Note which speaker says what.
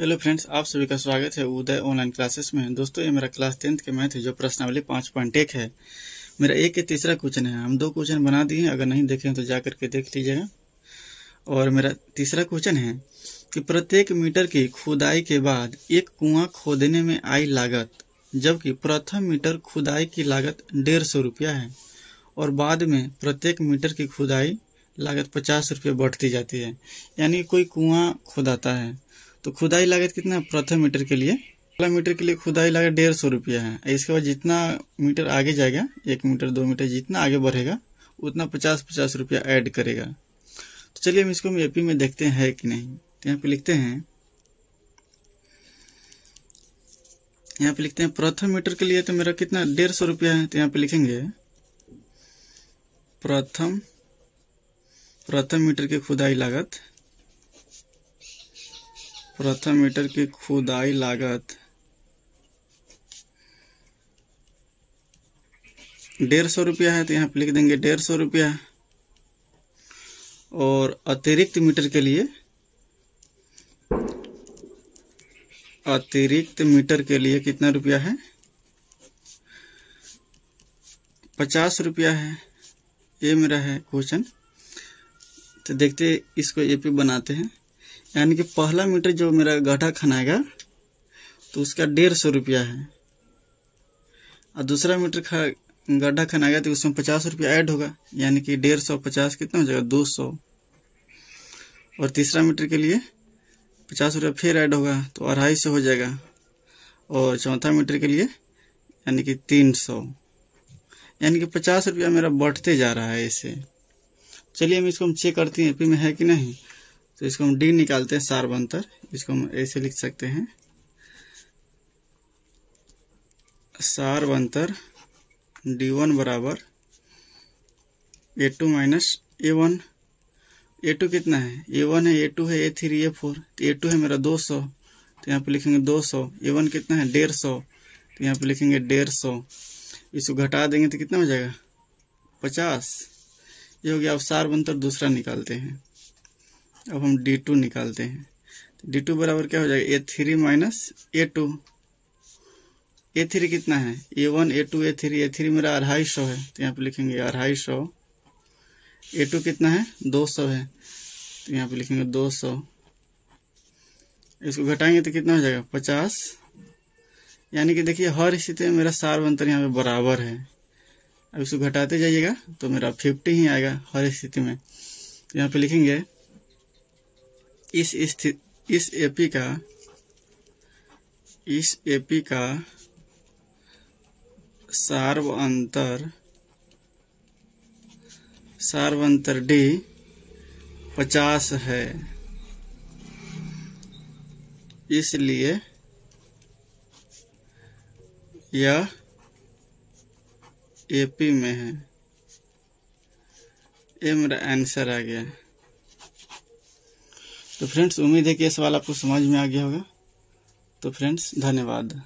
Speaker 1: Hello friends, आप सभी का स्वागत है उदय ऑनलाइन क्लासेस में। दोस्तों, ये मेरा क्लास टेंथ के मैथ है, जो प्रश्नावली पाँच पॉइंट एक है। मेरा एक के तीसरा क्वेश्चन है। हम दो क्वेश्चन बना दिए हैं, अगर नहीं देखे तो जा करके देख लीजिएगा। और मेरा तीसरा क्वेश्चन है कि प्रत्येक मीटर की खुदाई के बाद एक कुआँ खोदने में आई लागत, जबकि प्रथम मीटर खुदाई की लागत डेढ़ सौ रुपया है, और बाद में प्रत्येक मीटर की खुदाई लागत पचास रुपये बढ़ती जाती है। यानी कोई कुआँ खोदाता है। तो खुदाई लागत कितना है प्रथम मीटर के लिए? पहला मीटर के लिए खुदाई लागत डेढ़ सौ रुपया है। इसके बाद जितना मीटर आगे जाएगा, एक मीटर, दो मीटर, जितना आगे बढ़ेगा, उतना पचास पचास रुपया ऐड करेगा। तो चलिए हम इसको हम एपी में देखते हैं कि नहीं। तो यहाँ पे लिखते हैं। यहाँ पे लिखते हैं, प्रथम मीटर के लिए तो मेरा कितना? डेढ़ सौ रुपया है। तो यहाँ पे लिखेंगे, प्रथम प्रथम मीटर की खुदाई लागत प्रथम मीटर की खुदाई लागत। डेढ़ सौ रुपया है तो यहाँ पे लिख देंगे डेढ़ सौ रुपया। और अतिरिक्त मीटर के लिए, अतिरिक्त मीटर के लिए कितना रुपया है? पचास रुपया है। ये मेरा है क्वेश्चन। तो देखते इसको ये पे बनाते हैं। यानी कि पहला मीटर जो मेरा गड्ढा खनाएगा तो उसका डेढ़ सौ रुपया है। और दूसरा मीटर खा गड्ढा खनाएगा तो उसमें पचास रुपया ऐड होगा, यानी कि डेढ़ सौ पचास कितना हो जाएगा? दो सौ। और तीसरा मीटर के लिए पचास रुपया फिर ऐड होगा तो अढ़ाई सौ हो जाएगा। और चौथा मीटर के लिए, यानी कि तीन सौ। यानी कि पचास रुपया मेरा बढ़ते जा रहा है इसे। चलिए, हम इसको हम चेक करते हैं एपी में है कि नहीं। तो इसको हम डी निकालते हैं, सार बनतर इसको हम ऐसे लिख सकते हैं। सार बनतर डी वन बराबर A two minus A one A two कितना है? ए वन है ए टू है A three A four A two है मेरा दो सौ। तो यहाँ पे लिखेंगे दो सौ। ए वन कितना है? डेढ़ सौ। तो यहाँ पे लिखेंगे डेढ़ सौ। इसको घटा देंगे तो कितना हो जाएगा? पचास। ये हो गया, अब सार बनतर दूसरा निकालते हैं। अब हम डी टू निकालते हैं। डी टू बराबर क्या हो जाएगा? A three minus A two A three कितना है? A one A two A three A three मेरा अढ़ाई सौ है। तो यहाँ पे लिखेंगे अढ़ाई सौ। ए टू कितना है? दो सौ है। तो यहाँ पे लिखेंगे दो सौ। इसको घटाएँगे तो कितना हो जाएगा? पचास। यानी कि देखिए, हर स्थिति में मेरा सार अंतर यहाँ पे बराबर है। अब इसको घटाते जाइएगा तो मेरा फिफ्टी ही आएगा हर स्थिति में। तो यहाँ पे लिखेंगे इस इस एपी का इस एपी का सार्व अंतर सार्व अंतर डी पचास है। इसलिए यह एपी में है। ये मेरा आंसर आ गया। तो फ्रेंड्स, उम्मीद है कि ये सवाल आपको समझ में आ गया होगा। तो फ्रेंड्स, धन्यवाद।